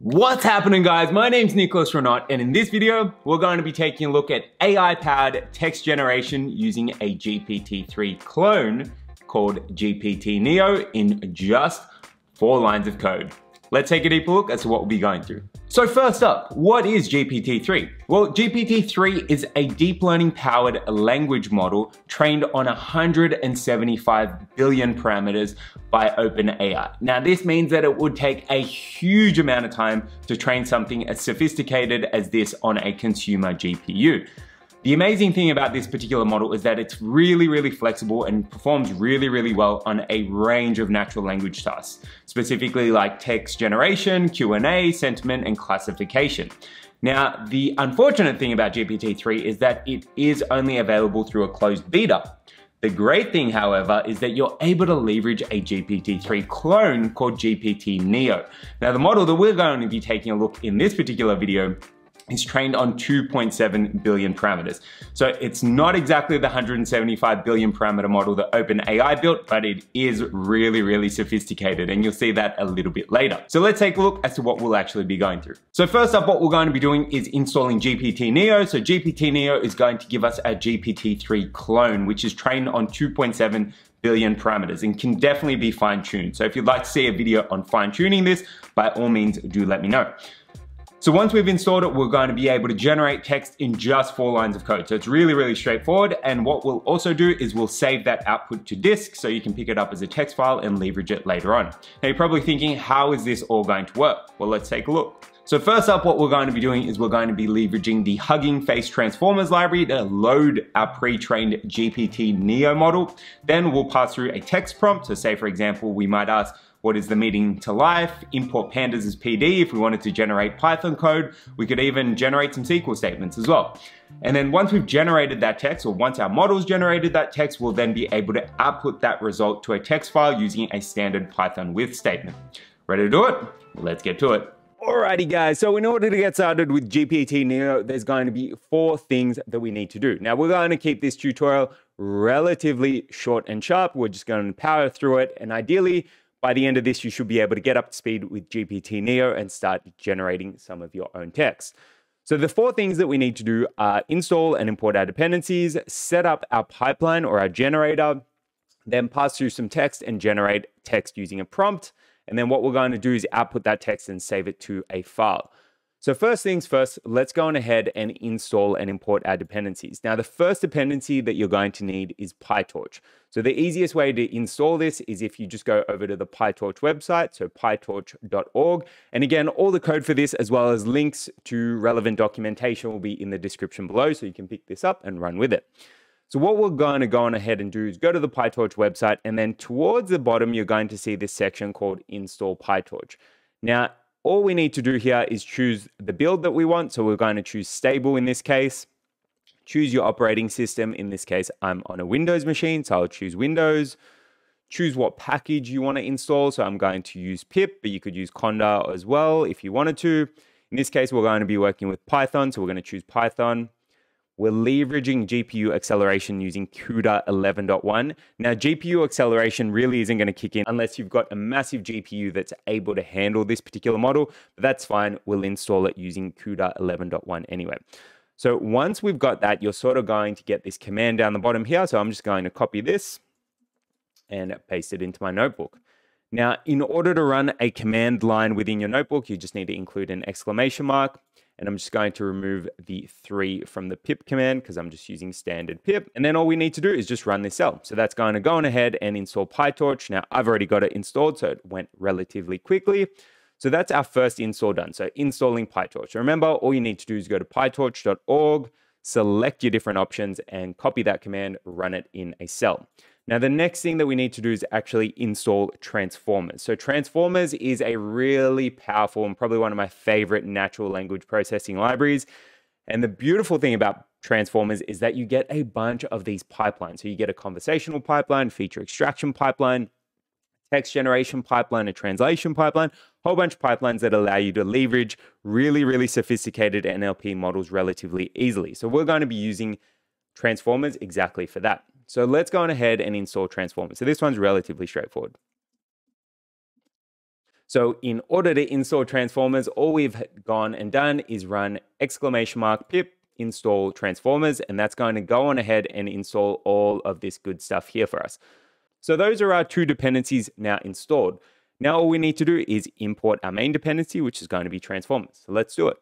What's happening guys? My name's Nicholas Renotte and in this video, we're going to be taking a look at AI-powered text generation using a GPT-3 clone called GPT Neo in just four lines of code. Let's take a deeper look as to what we'll be going through. So first up, what is GPT-3? Well, GPT-3 is a deep learning powered language model trained on 175 billion parameters by OpenAI. Now this means that it would take a huge amount of time to train something as sophisticated as this on a consumer GPU. The amazing thing about this particular model is that it's really, really flexible and performs really, really well on a range of natural language tasks, specifically like text generation, Q&A, sentiment, and classification. Now, the unfortunate thing about GPT-3 is that it is only available through a closed beta. The great thing, however, is that you're able to leverage a GPT-3 clone called GPT Neo. Now, the model that we're going to be taking a look in this particular video is trained on 2.7 billion parameters. So it's not exactly the 175 billion parameter model that OpenAI built, but it is really, really sophisticated and you'll see that a little bit later. So let's take a look as to what we'll actually be going through. So first up, what we're going to be doing is installing GPT Neo. So GPT Neo is going to give us a GPT-3 clone, which is trained on 2.7 billion parameters and can definitely be fine tuned. So if you'd like to see a video on fine tuning this, by all means, do let me know. So once we've installed it, we're going to be able to generate text in just four lines of code. So it's really, really straightforward. And what we'll also do is we'll save that output to disk so you can pick it up as a text file and leverage it later on. Now you're probably thinking, how is this all going to work? Well, let's take a look. So first up, what we're going to be doing is we're going to be leveraging the Hugging Face Transformers library to load our pre-trained GPT Neo model. Then we'll pass through a text prompt. So say, for example, we might ask, what is the meeting to life, import pandas as PD if we wanted to generate Python code. We could even generate some SQL statements as well. And then once we've generated that text, or once our model's generated that text, we'll then be able to output that result to a text file using a standard Python with statement. Ready to do it? Let's get to it. Alrighty guys, so in order to get started with GPT Neo, there's going to be four things that we need to do. Now we're going to keep this tutorial relatively short and sharp. We're just going to power through it and ideally by the end of this, you should be able to get up to speed with GPT Neo and start generating some of your own text. So the four things that we need to do are install and import our dependencies, set up our pipeline or our generator, then pass through some text and generate text using a prompt. And then what we're going to do is output that text and save it to a file. So first things first, let's go on ahead and install and import our dependencies. Now, the first dependency that you're going to need is PyTorch. So the easiest way to install this is if you just go over to the PyTorch website, so pytorch.org. And again, all the code for this, as well as links to relevant documentation will be in the description below, so you can pick this up and run with it. So what we're going to go on ahead and do is go to the PyTorch website, and then towards the bottom, you're going to see this section called Install PyTorch. Now, all we need to do here is choose the build that we want. So we're going to choose stable in this case. Choose your operating system. In this case, I'm on a Windows machine, so I'll choose Windows. Choose what package you want to install. So I'm going to use pip, but you could use conda as well if you wanted to. In this case, we're going to be working with Python, so we're going to choose Python. We're leveraging GPU acceleration using CUDA 11.1. Now, GPU acceleration really isn't going to kick in unless you've got a massive GPU that's able to handle this particular model, but that's fine. We'll install it using CUDA 11.1 anyway. So once we've got that, you're sort of going to get this command down the bottom here. So I'm just going to copy this and paste it into my notebook. Now, in order to run a command line within your notebook, you just need to include an exclamation mark and I'm just going to remove the three from the pip command because I'm just using standard pip. And then all we need to do is just run this cell. So that's going to go on ahead and install PyTorch. Now I've already got it installed, so it went relatively quickly. So that's our first install done. So installing PyTorch. Remember, all you need to do is go to pytorch.org, select your different options and copy that command, run it in a cell. Now, the next thing that we need to do is actually install Transformers. So Transformers is a really powerful and probably one of my favorite natural language processing libraries. And the beautiful thing about Transformers is that you get a bunch of these pipelines. So you get a conversational pipeline, feature extraction pipeline, text generation pipeline, a translation pipeline, a whole bunch of pipelines that allow you to leverage really, really sophisticated NLP models relatively easily. So we're going to be using Transformers exactly for that. So let's go on ahead and install Transformers. So this one's relatively straightforward. So in order to install transformers, all we've gone and done is run exclamation mark pip install transformers, and that's going to go on ahead and install all of this good stuff here for us. So those are our two dependencies now installed. Now all we need to do is import our main dependency, which is going to be transformers. So let's do it.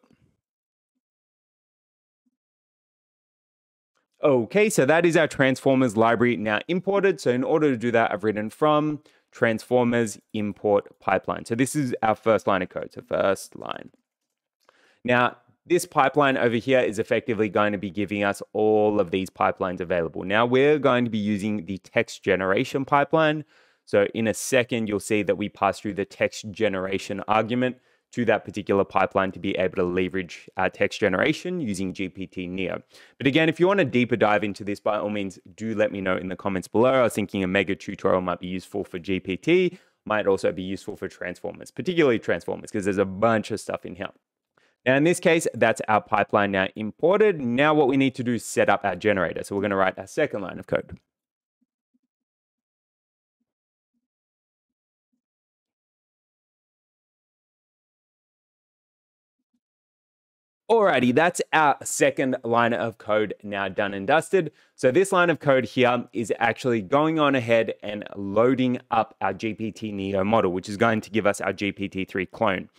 Okay, so that is our transformers library now imported. So in order to do that, I've written from transformers import pipeline. So this is our first line of code. So first line. Now, this pipeline over here is effectively going to be giving us all of these pipelines available. Now we're going to be using the text generation pipeline. So in a second, you'll see that we pass through the text generation argument to that particular pipeline to be able to leverage our text generation using GPT Neo. But again, if you want a deeper dive into this, by all means, do let me know in the comments below. I was thinking a mega tutorial might be useful for GPT, might also be useful for transformers, particularly transformers, because there's a bunch of stuff in here. Now in this case, that's our pipeline now imported. Now what we need to do is set up our generator. So we're going to write our second line of code. Alrighty, that's our second line of code now done and dusted. So this line of code here is actually going on ahead and loading up our GPT Neo model, which is going to give us our GPT-3 clone.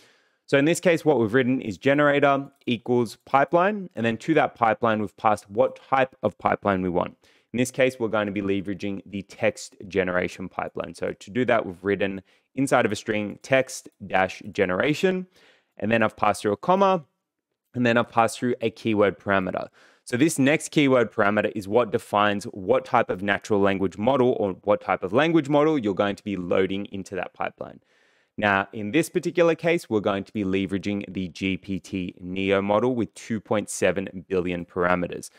So in this case, what we've written is generator equals pipeline. And then to that pipeline, we've passed what type of pipeline we want. In this case, we're going to be leveraging the text generation pipeline. So to do that, we've written inside of a string text dash generation. And then I've passed through a comma. And then I've passed through a keyword parameter. So this next keyword parameter is what defines what type of natural language model or what type of language model you're going to be loading into that pipeline. Now, in this particular case, we're going to be leveraging the GPT Neo model with 2.7 billion parameters.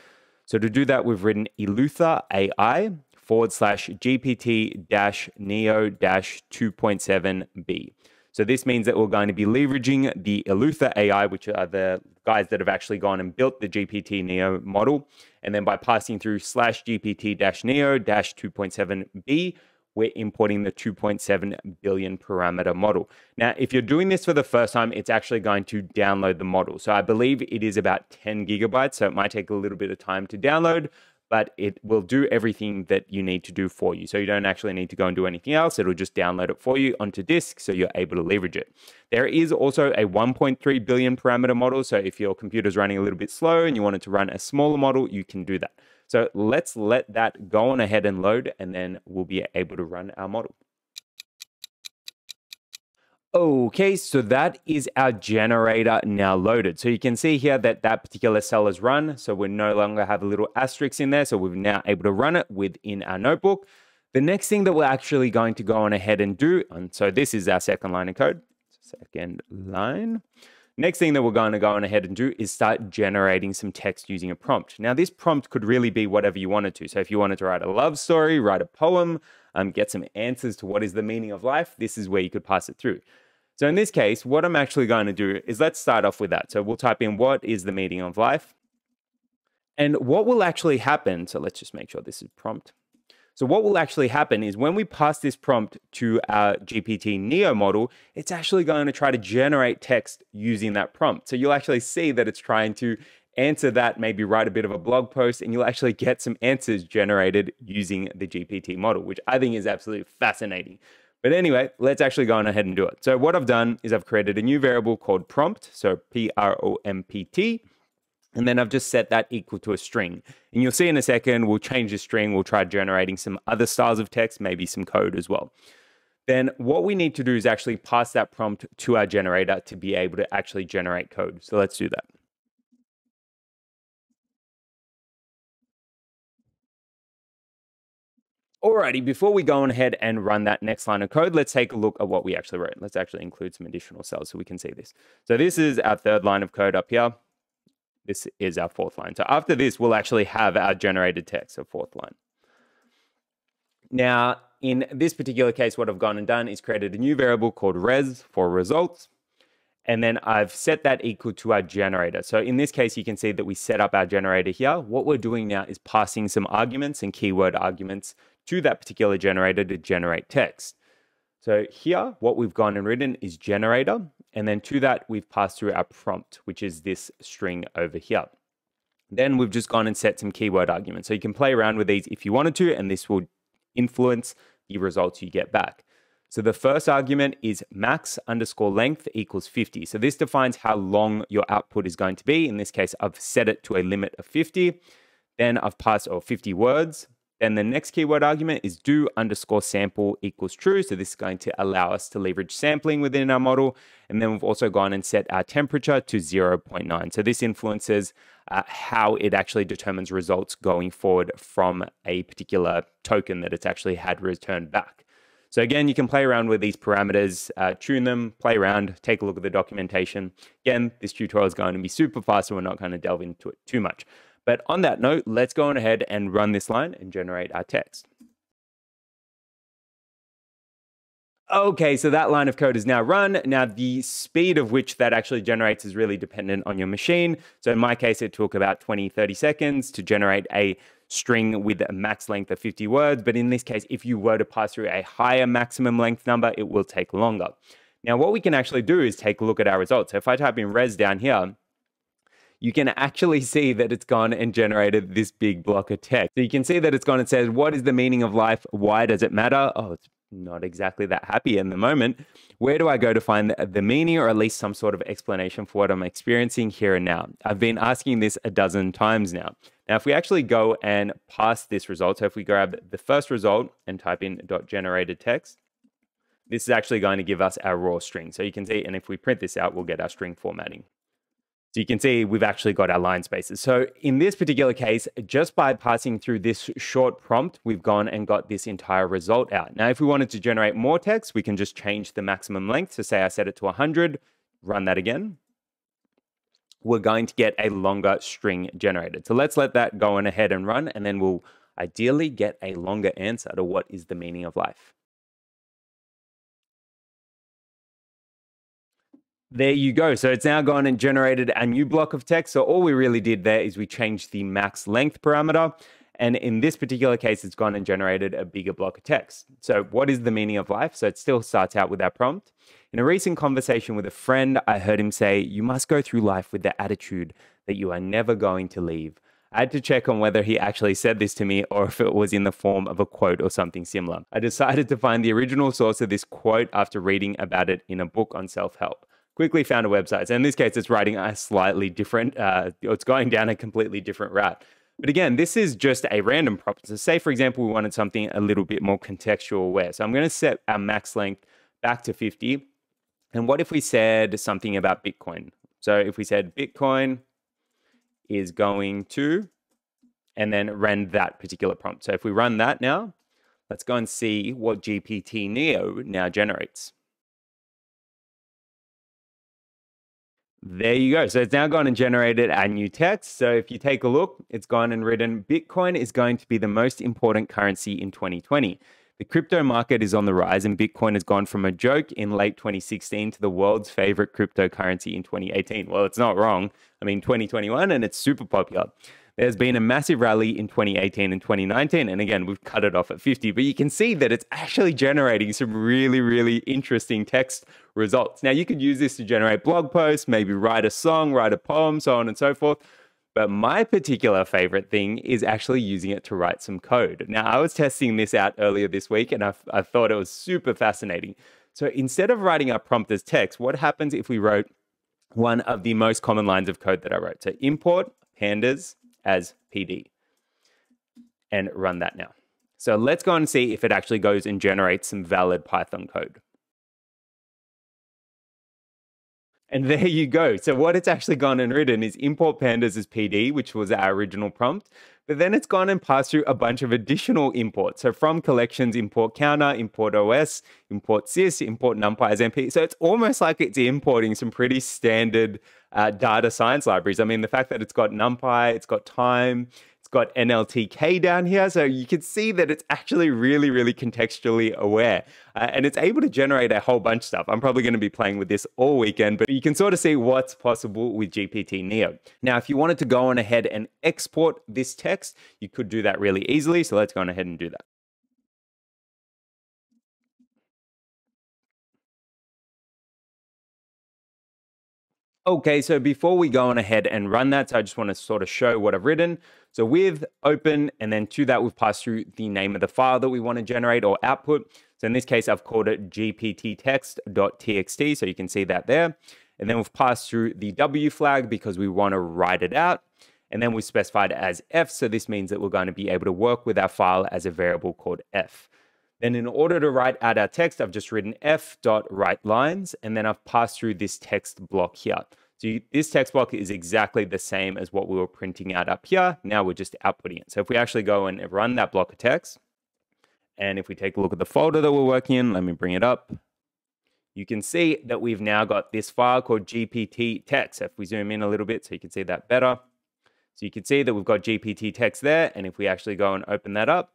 So to do that, we've written Eleuther AI forward slash GPT dash Neo dash 2.7B. So this means that we're going to be leveraging the Eleuther AI, which are the guys that have actually gone and built the GPT Neo model. And then by passing through slash GPT dash Neo dash 2.7B, we're importing the 2.7 billion parameter model. Now, if you're doing this for the first time, it's actually going to download the model. So I believe it is about 10 gigabytes, so it might take a little bit of time to download, but it will do everything that you need to do for you. So you don't actually need to go and do anything else. It'll just download it for you onto disk so you're able to leverage it. There is also a 1.3 billion parameter model. So if your computer's running a little bit slow and you wanted to run a smaller model, you can do that. So let's let that go on ahead and load, and then we'll be able to run our model. Okay, so that is our generator now loaded. So you can see here that that particular cell is run. So we no longer have a little asterisk in there. So we're now able to run it within our notebook. The next thing that we're actually going to go on ahead and do, and so this is our second line of code, second line. Next thing that we're going to go on ahead and do is start generating some text using a prompt. Now, this prompt could really be whatever you wanted to. So if you wanted to write a love story, write a poem, um, get some answers to what is the meaning of life, this is where you could pass it through. So in this case, what I'm actually going to do is let's start off with that. So we'll type in what is the meaning of life. And what will actually happen, so let's just make sure this is prompt. So what will actually happen is when we pass this prompt to our GPT Neo model, it's actually going to try to generate text using that prompt. So you'll actually see that it's trying to answer that, maybe write a bit of a blog post, and you'll actually get some answers generated using the GPT model, which I think is absolutely fascinating. But anyway, let's actually go on ahead and do it. So what I've done is I've created a new variable called prompt, so P-R-O-M-P-T, and then I've just set that equal to a string. And you'll see in a second, we'll change the string. We'll try generating some other styles of text, maybe some code as well. Then what we need to do is actually pass that prompt to our generator to be able to actually generate code. So let's do that. Alrighty, before we go on ahead and run that next line of code, let's take a look at what we actually wrote. Let's actually include some additional cells so we can see this. So this is our third line of code up here. This is our fourth line. So after this, we'll actually have our generated text, so fourth line. Now, in this particular case, what I've gone and done is created a new variable called res for results. And then I've set that equal to our generator. So in this case, you can see that we set up our generator here. What we're doing now is passing some arguments and keyword arguments to that particular generator to generate text. So here, what we've gone and written is generator. And then to that, we've passed through our prompt, which is this string over here. Then we've just gone and set some keyword arguments. So you can play around with these if you wanted to, and this will influence the results you get back. So the first argument is max underscore length equals 50. So this defines how long your output is going to be. In this case, I've set it to a limit of 50. Then I've passed or 50 words. Then the next keyword argument is do underscore sample equals true. So this is going to allow us to leverage sampling within our model. And then we've also gone and set our temperature to 0.9. So this influences uh, how it actually determines results going forward from a particular token that it's actually had returned back. So again, you can play around with these parameters, uh, tune them, play around, take a look at the documentation. Again, this tutorial is going to be super fast, so we're not going to delve into it too much. But on that note, let's go on ahead and run this line and generate our text. Okay, so that line of code is now run. Now, the speed of which that actually generates is really dependent on your machine. So in my case, it took about 20, 30 seconds to generate a string with a max length of 50 words. But in this case, if you were to pass through a higher maximum length number, it will take longer. Now, what we can actually do is take a look at our results. So if I type in res down here, you can actually see that it's gone and generated this big block of text. So you can see that it's gone and says, what is the meaning of life? Why does it matter? Oh, it's not exactly that happy in the moment. Where do I go to find the meaning or at least some sort of explanation for what I'm experiencing here and now? I've been asking this a dozen times now. Now, if we actually go and pass this result, so if we grab the first result and type in dot generated text, this is actually going to give us our raw string. So you can see, and if we print this out, we'll get our string formatting. So you can see we've actually got our line spaces. So in this particular case, just by passing through this short prompt, we've gone and got this entire result out. Now, if we wanted to generate more text, we can just change the maximum length. So say I set it to 100, run that again. We're going to get a longer string generated. So let's let that go on ahead and run, and then we'll ideally get a longer answer to what is the meaning of life. There you go. So it's now gone and generated a new block of text. So all we really did there is we changed the max length parameter. And in this particular case, it's gone and generated a bigger block of text. So what is the meaning of life? So it still starts out with our prompt. In a recent conversation with a friend, I heard him say, you must go through life with the attitude that you are never going to leave. I had to check on whether he actually said this to me or if it was in the form of a quote or something similar. I decided to find the original source of this quote after reading about it in a book on self help quickly found a website. So in this case, it's writing a slightly different, uh, it's going down a completely different route. But again, this is just a random prompt. So say, for example, we wanted something a little bit more contextual aware. So I'm going to set our max length back to 50. And what if we said something about Bitcoin? So if we said Bitcoin is going to, and then ran that particular prompt. So if we run that now, let's go and see what GPT Neo now generates. There you go. So it's now gone and generated a new text. So if you take a look, it's gone and written Bitcoin is going to be the most important currency in 2020. The crypto market is on the rise, and Bitcoin has gone from a joke in late 2016 to the world's favorite cryptocurrency in 2018. Well, it's not wrong. I mean, 2021, and it's super popular. There's been a massive rally in 2018 and 2019. And again, we've cut it off at 50, but you can see that it's actually generating some really, really interesting text results. Now, you could use this to generate blog posts, maybe write a song, write a poem, so on and so forth. But my particular favorite thing is actually using it to write some code. Now, I was testing this out earlier this week and I, I thought it was super fascinating. So instead of writing our prompt as text, what happens if we wrote one of the most common lines of code that I wrote? So import pandas as PD and run that now. So let's go and see if it actually goes and generates some valid Python code. And there you go. So what it's actually gone and written is import pandas as PD, which was our original prompt. But then it's gone and passed through a bunch of additional imports. So from collections, import counter, import OS, import sys, import numpy as NP. So it's almost like it's importing some pretty standard uh, data science libraries. I mean, the fact that it's got NumPy, it's got time, got NLTK down here. So you can see that it's actually really, really contextually aware. Uh, and it's able to generate a whole bunch of stuff. I'm probably going to be playing with this all weekend, but you can sort of see what's possible with GPT Neo. Now, if you wanted to go on ahead and export this text, you could do that really easily. So let's go on ahead and do that. Okay, so before we go on ahead and run that, so I just want to sort of show what I've written. So with open, and then to that, we've passed through the name of the file that we want to generate or output. So in this case, I've called it gpttext.txt, so you can see that there. And then we've passed through the W flag because we want to write it out. And then we specified as F, so this means that we're going to be able to work with our file as a variable called F. Then in order to write out our text, I've just written f dot write lines, and then I've passed through this text block here. So you, this text block is exactly the same as what we were printing out up here. Now we're just outputting it. So if we actually go and run that block of text, and if we take a look at the folder that we're working in, let me bring it up. You can see that we've now got this file called GPT text. If we zoom in a little bit so you can see that better. So you can see that we've got GPT text there. And if we actually go and open that up,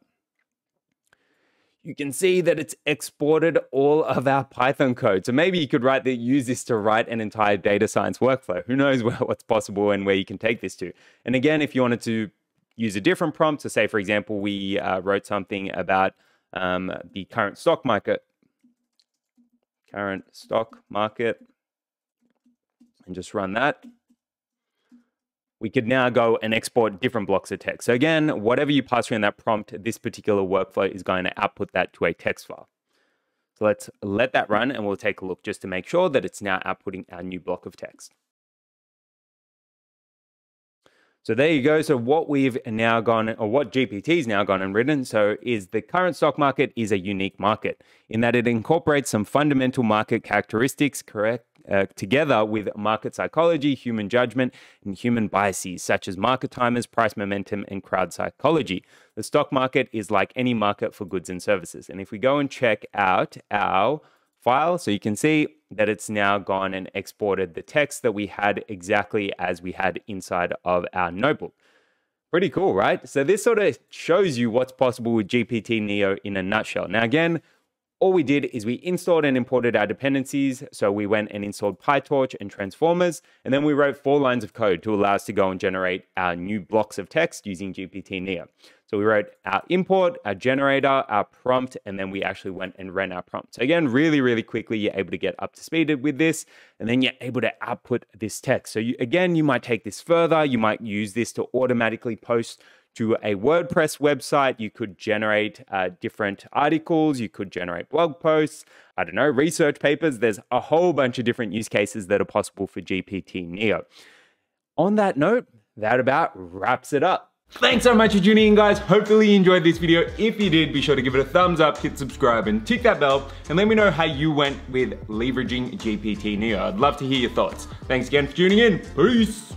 you can see that it's exported all of our Python code. So maybe you could write the, use this to write an entire data science workflow. Who knows what's possible and where you can take this to. And again, if you wanted to use a different prompt, so say, for example, we uh, wrote something about um, the current stock market, current stock market, and just run that we could now go and export different blocks of text. So again, whatever you pass through in that prompt, this particular workflow is going to output that to a text file. So let's let that run and we'll take a look just to make sure that it's now outputting our new block of text. So there you go. So what we've now gone, or what GPT's now gone and written, so is the current stock market is a unique market in that it incorporates some fundamental market characteristics, correct, uh, together with market psychology, human judgment, and human biases such as market timers, price momentum, and crowd psychology. The stock market is like any market for goods and services. And if we go and check out our file, so you can see that it's now gone and exported the text that we had exactly as we had inside of our notebook. Pretty cool, right? So this sort of shows you what's possible with GPT Neo in a nutshell. Now, again, all we did is we installed and imported our dependencies. So we went and installed PyTorch and transformers, and then we wrote four lines of code to allow us to go and generate our new blocks of text using GPT Neo. So we wrote our import, our generator, our prompt, and then we actually went and ran our prompt. So again, really, really quickly, you're able to get up to speed with this, and then you're able to output this text. So you, again, you might take this further. You might use this to automatically post to a WordPress website. You could generate uh, different articles, you could generate blog posts, I don't know, research papers. There's a whole bunch of different use cases that are possible for GPT Neo. On that note, that about wraps it up. Thanks so much for tuning in guys. Hopefully you enjoyed this video. If you did, be sure to give it a thumbs up, hit subscribe and tick that bell and let me know how you went with leveraging GPT Neo. I'd love to hear your thoughts. Thanks again for tuning in. Peace.